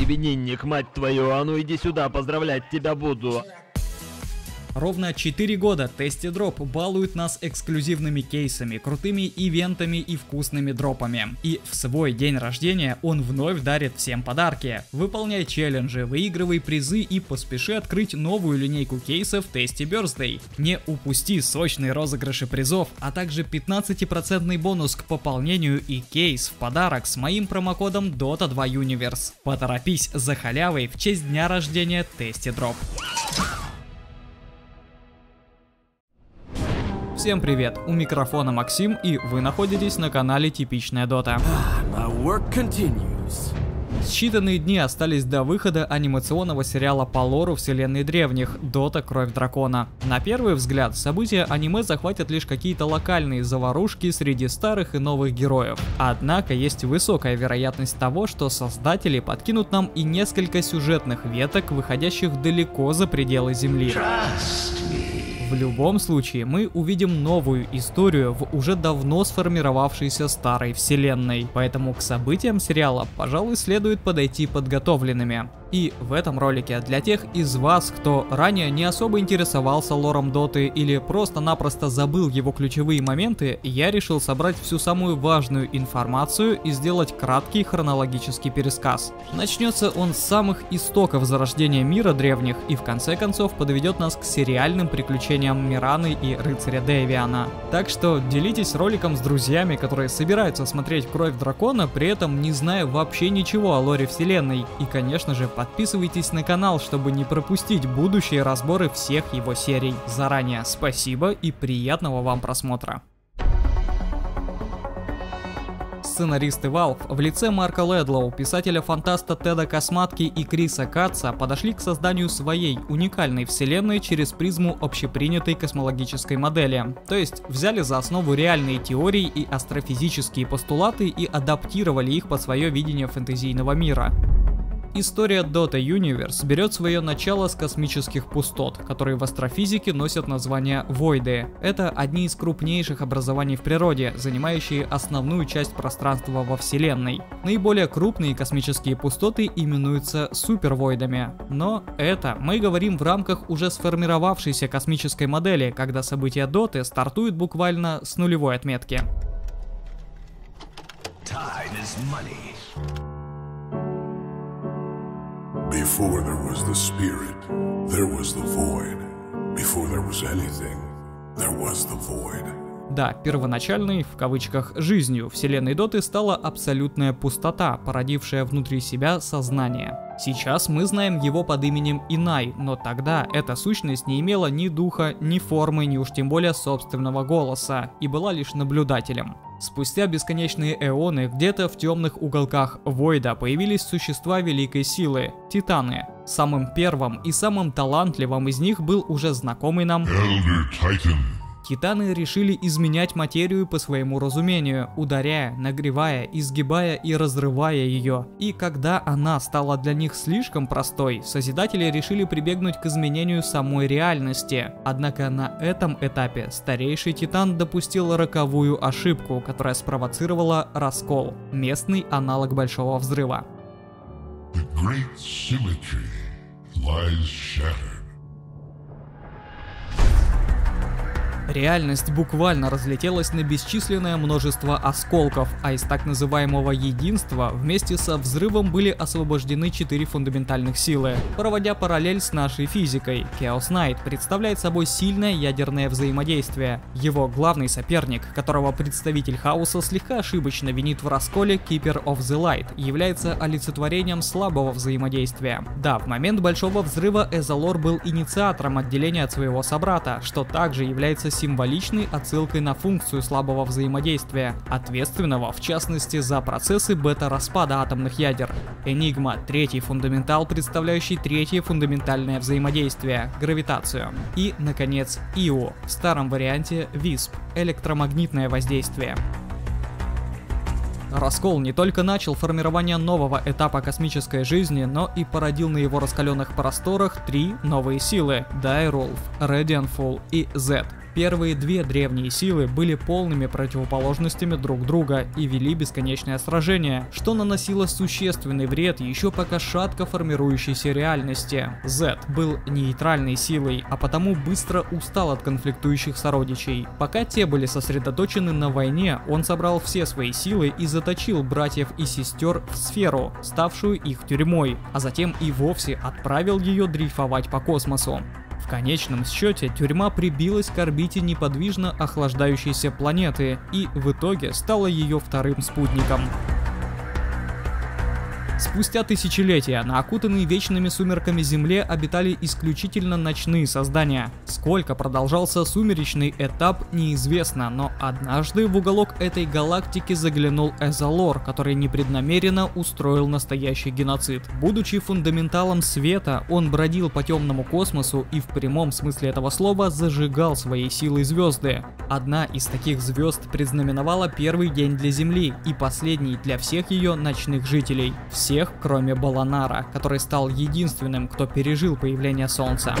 Именинник, мать твою, а ну иди сюда, поздравлять тебя буду. Ровно 4 года Tasty Drop балует нас эксклюзивными кейсами, крутыми ивентами и вкусными дропами. И в свой день рождения он вновь дарит всем подарки. Выполняй челленджи, выигрывай призы и поспеши открыть новую линейку кейсов Tasty Birthday. Не упусти сочные розыгрыши призов, а также 15% бонус к пополнению и кейс в подарок с моим промокодом Dota 2 Universe. Поторопись за халявой в честь дня рождения Tasty Drop. Всем привет, у микрофона Максим и вы находитесь на канале Типичная Дота. Считанные дни остались до выхода анимационного сериала по лору вселенной древних «Дота. Кровь дракона». На первый взгляд, события аниме захватят лишь какие-то локальные заварушки среди старых и новых героев. Однако есть высокая вероятность того, что создатели подкинут нам и несколько сюжетных веток, выходящих далеко за пределы Земли. В любом случае, мы увидим новую историю в уже давно сформировавшейся старой вселенной, поэтому к событиям сериала, пожалуй, следует подойти подготовленными. И в этом ролике для тех из вас, кто ранее не особо интересовался лором Доты или просто-напросто забыл его ключевые моменты, я решил собрать всю самую важную информацию и сделать краткий хронологический пересказ. Начнется он с самых истоков зарождения мира древних и в конце концов подведет нас к сериальным приключениям Мираны и рыцаря Дэвиана. Так что делитесь роликом с друзьями, которые собираются смотреть Кровь Дракона, при этом не зная вообще ничего о лоре вселенной. И конечно же подписывайтесь на канал, чтобы не пропустить будущие разборы всех его серий. Заранее спасибо и приятного вам просмотра. Сценаристы Valve в лице Марка Ледлоу, писателя-фантаста Теда Косматки и Криса Катца подошли к созданию своей уникальной вселенной через призму общепринятой космологической модели. То есть взяли за основу реальные теории и астрофизические постулаты и адаптировали их под свое видение фэнтезийного мира. История Dota Universe берет свое начало с космических пустот, которые в астрофизике носят название Войды. Это одни из крупнейших образований в природе, занимающие основную часть пространства во Вселенной. Наиболее крупные космические пустоты именуются супервойдами. Но это мы говорим в рамках уже сформировавшейся космической модели, когда события Доты стартуют буквально с нулевой отметки. Time is money. Before there was the Spirit, there was the Void. Before there was anything, there was the Void. Да, первоначальной, в кавычках, жизнью вселенной Доты стала абсолютная пустота, породившая внутри себя сознание. Сейчас мы знаем его под именем Инай, но тогда эта сущность не имела ни духа, ни формы, ни уж тем более собственного голоса, и была лишь наблюдателем. Спустя бесконечные эоны, где-то в темных уголках Войда появились существа великой силы – Титаны. Самым первым и самым талантливым из них был уже знакомый нам Elder Titan. Титаны решили изменять материю по своему разумению, ударяя, нагревая, изгибая и разрывая ее. И когда она стала для них слишком простой, Созидатели решили прибегнуть к изменению самой реальности. Однако на этом этапе старейший Титан допустил роковую ошибку, которая спровоцировала раскол, местный аналог Большого Взрыва. The great symmetry lies shattered. Реальность буквально разлетелась на бесчисленное множество осколков, а из так называемого единства вместе со взрывом были освобождены четыре фундаментальных силы. Проводя параллель с нашей физикой, Chaos Knight представляет собой сильное ядерное взаимодействие. Его главный соперник, которого представитель хаоса слегка ошибочно винит в расколе Keeper of the Light, является олицетворением слабого взаимодействия. Да, в момент большого взрыва Эзолор был инициатором отделения от своего собрата, что также является символичной отсылкой на функцию слабого взаимодействия, ответственного в частности за процессы бета-распада атомных ядер. Энигма – третий фундаментал, представляющий третье фундаментальное взаимодействие – гравитацию. И, наконец, Ио, в старом варианте ВИСП – электромагнитное воздействие. Раскол не только начал формирование нового этапа космической жизни, но и породил на его раскаленных просторах три новые силы – Дайролф, Radiantfall и Z. Первые две древние силы были полными противоположностями друг друга и вели бесконечное сражение, что наносило существенный вред еще пока шатко формирующейся реальности. Z был нейтральной силой, а потому быстро устал от конфликтующих сородичей. Пока те были сосредоточены на войне, он собрал все свои силы и заточил братьев и сестер в сферу, ставшую их тюрьмой, а затем и вовсе отправил ее дрейфовать по космосу. В конечном счете тюрьма прибилась к орбите неподвижно охлаждающейся планеты и в итоге стала ее вторым спутником. Спустя тысячелетия на окутанной вечными сумерками Земле обитали исключительно ночные создания. Сколько продолжался сумеречный этап, неизвестно, но однажды в уголок этой галактики заглянул Эзолор, который непреднамеренно устроил настоящий геноцид. Будучи фундаменталом света, он бродил по темному космосу и в прямом смысле этого слова зажигал своей силой звезды. Одна из таких звезд предзнаменовала первый день для Земли и последний для всех ее ночных жителей всех, кроме Баланара, который стал единственным, кто пережил появление Солнца.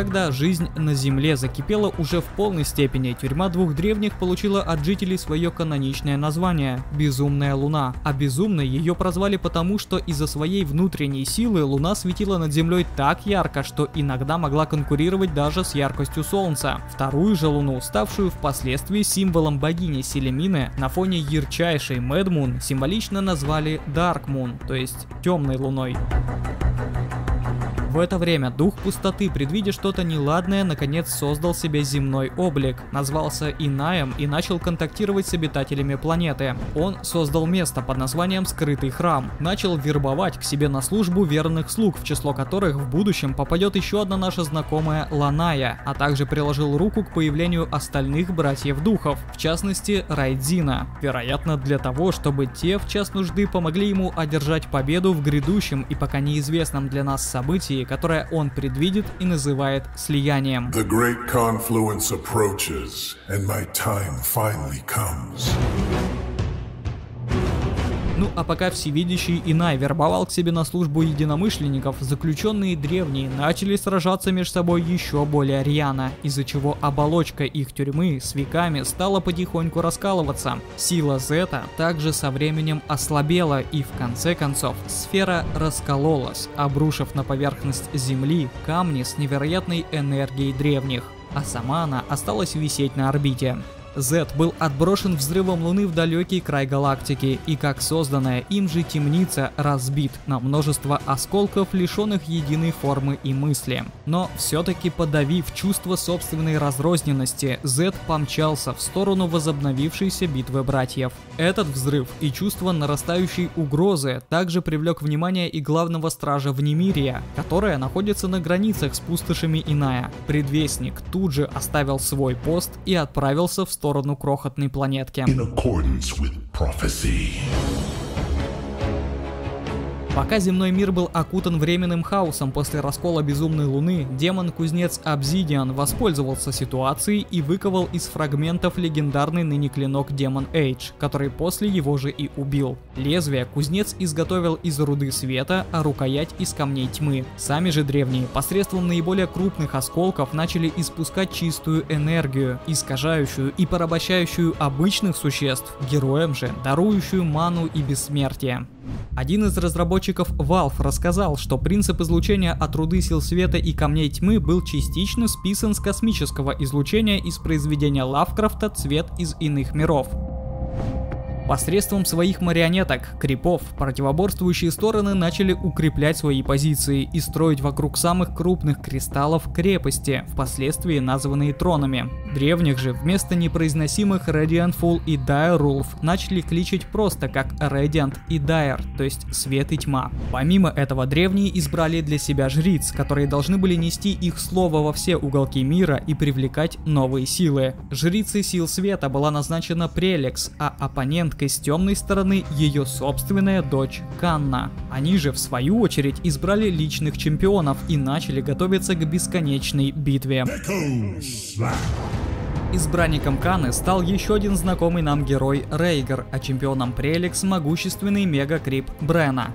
Когда жизнь на Земле закипела уже в полной степени, тюрьма двух древних получила от жителей свое каноничное название – Безумная Луна. А безумной ее прозвали потому, что из-за своей внутренней силы Луна светила над Землей так ярко, что иногда могла конкурировать даже с яркостью Солнца. Вторую же Луну, ставшую впоследствии символом богини Селемины, на фоне ярчайшей Мэдмун символично назвали Moon, то есть темной Луной. В это время дух пустоты, предвидя что-то неладное, наконец создал себе земной облик, назвался Инаем и начал контактировать с обитателями планеты. Он создал место под названием Скрытый Храм, начал вербовать к себе на службу верных слуг, в число которых в будущем попадет еще одна наша знакомая Ланая, а также приложил руку к появлению остальных братьев духов, в частности Райдзина, вероятно для того, чтобы те в час нужды помогли ему одержать победу в грядущем и пока неизвестном для нас событии, которое он предвидит и называет слиянием. The great confluence approaches, and my time finally comes. Ну а пока всевидящий Инай вербовал к себе на службу единомышленников, заключенные древние начали сражаться между собой еще более рьяно, из-за чего оболочка их тюрьмы с веками стала потихоньку раскалываться. Сила Зета также со временем ослабела и в конце концов сфера раскололась, обрушив на поверхность Земли камни с невероятной энергией древних а сама она осталась висеть на орбите. Z был отброшен взрывом Луны в далекий край галактики, и как созданная им же темница разбит на множество осколков, лишенных единой формы и мысли. Но все-таки подавив чувство собственной разрозненности, Z помчался в сторону возобновившейся битвы братьев. Этот взрыв и чувство нарастающей угрозы также привлек внимание и главного стража Внемирия, которая находится на границах с пустошами Иная. Предвестник тут же оставил свой пост и отправился в сторону крохотной планетки. Пока земной мир был окутан временным хаосом после раскола безумной луны, демон-кузнец Обзидиан воспользовался ситуацией и выковал из фрагментов легендарный ныне клинок Демон Эйдж, который после его же и убил. Лезвие кузнец изготовил из руды света, а рукоять из камней тьмы. Сами же древние посредством наиболее крупных осколков начали испускать чистую энергию, искажающую и порабощающую обычных существ, героям же дарующую ману и бессмертие. Один из разработчиков Valve рассказал, что принцип излучения от руды сил света и камней тьмы был частично списан с космического излучения из произведения Лавкрафта «Цвет из иных миров». Посредством своих марионеток, крипов, противоборствующие стороны начали укреплять свои позиции и строить вокруг самых крупных кристаллов крепости, впоследствии названные тронами. Древних же вместо непроизносимых Radiant Full и Dire Rulf начали кличить просто как Radiant и Dire, то есть свет и тьма. Помимо этого, древние избрали для себя жриц, которые должны были нести их слово во все уголки мира и привлекать новые силы. Жрицей сил света была назначена Прелекс, а оппоненткой с темной стороны ее собственная дочь Канна. Они же в свою очередь избрали личных чемпионов и начали готовиться к бесконечной битве. Избранником Каны стал еще один знакомый нам герой Рейгер, а чемпионом Преликс могущественный мега-крип Брена.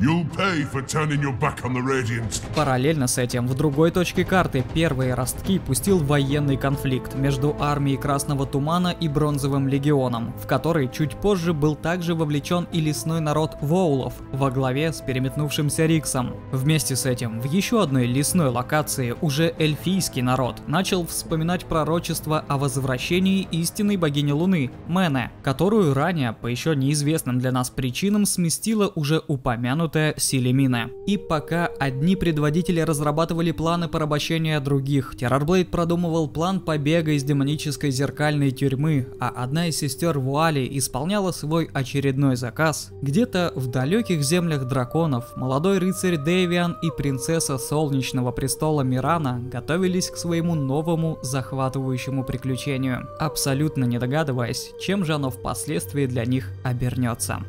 Параллельно с этим, в другой точке карты первые ростки пустил военный конфликт между армией Красного Тумана и Бронзовым Легионом, в который чуть позже был также вовлечен и лесной народ Воулов во главе с переметнувшимся Риксом. Вместе с этим, в еще одной лесной локации уже эльфийский народ начал вспоминать пророчество о возвращении истинной богини Луны, Мене, которую ранее, по еще неизвестным для нас причинам, сместила уже упомянутая Силимина. И пока одни предводители разрабатывали планы порабощения других, Террорблейд продумывал план побега из демонической зеркальной тюрьмы, а одна из сестер Вуали исполняла свой очередной заказ. Где-то в далеких землях драконов молодой рыцарь Дэвиан и принцесса Солнечного престола Мирана готовились к своему новому захватывающему приключению абсолютно не догадываясь, чем же оно впоследствии для них обернется.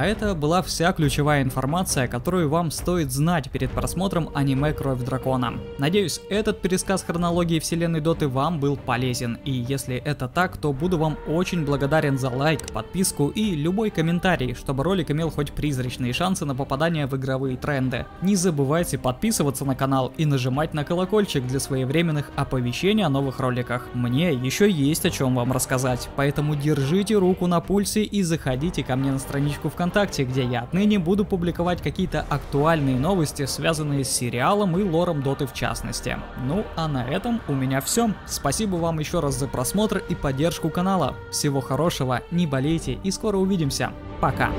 А это была вся ключевая информация, которую вам стоит знать перед просмотром аниме «Кровь дракона». Надеюсь, этот пересказ хронологии вселенной Доты вам был полезен, и если это так, то буду вам очень благодарен за лайк, подписку и любой комментарий, чтобы ролик имел хоть призрачные шансы на попадание в игровые тренды. Не забывайте подписываться на канал и нажимать на колокольчик для своевременных оповещений о новых роликах. Мне еще есть о чем вам рассказать, поэтому держите руку на пульсе и заходите ко мне на страничку ВКонтакте ВКонтакте, где я отныне буду публиковать какие-то актуальные новости, связанные с сериалом и лором Доты в частности. Ну а на этом у меня все. Спасибо вам еще раз за просмотр и поддержку канала. Всего хорошего, не болейте и скоро увидимся. Пока.